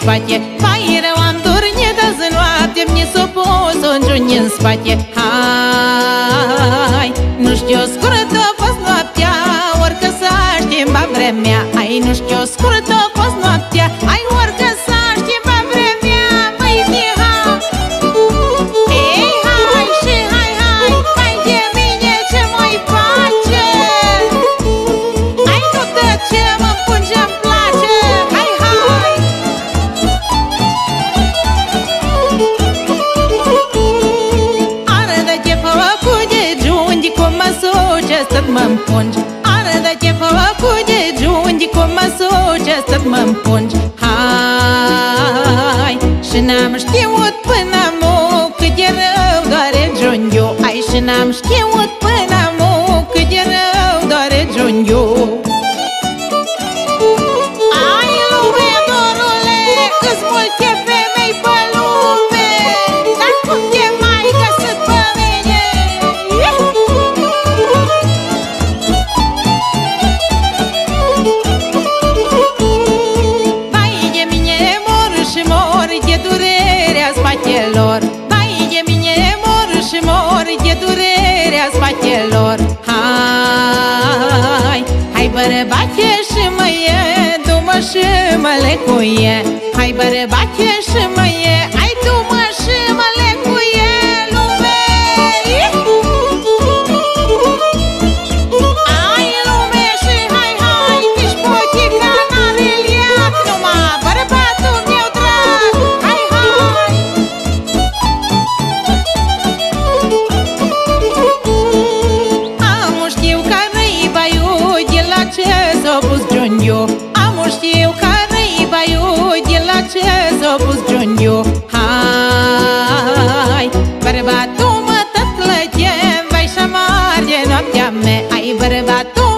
spate. Hai rău am dormit azi noapte Mi s-o pus o în spate. Hai, nu știu scurtă a fost noaptea Orică s-a schimbat vremea. Hai, nu știu scurtă a fost noaptea Hai, să mă împungi. Arătă ce făcut de giungi Cum mă suce să mă împungi. Hai Și n-am știut până amu Cât de rău doare giunghiu Ai și n-am știut până amu Cât de rău doare giunghiu bărbache și mă e Du-mă și mă lecuie. Hai bărbache și mă e ce s-a pus Giungiu Hai, bărbatul mă tot plăce Vai și mare de noaptea mea Ai bărbatul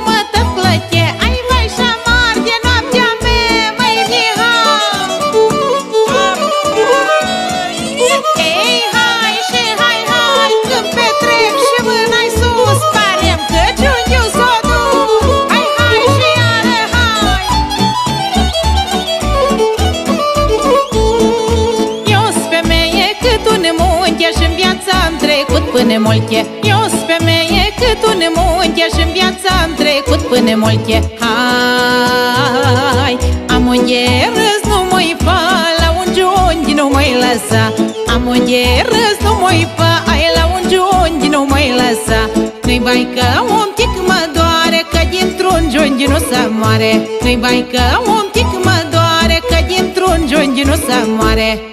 până multe Eu-s femeie cât un munte Și-n viața am trecut până multe Hai, am un râs nu mai fa La un giunchi nu mai lăsa. Am un râs nu mai fa Ai la un giunchi nu mai lăsa. Nu-i bai că un pic mă doare Că dintr-un giunchi nu se moare. Nu-i bai că un pic mă doare Că dintr-un giunchi nu se moare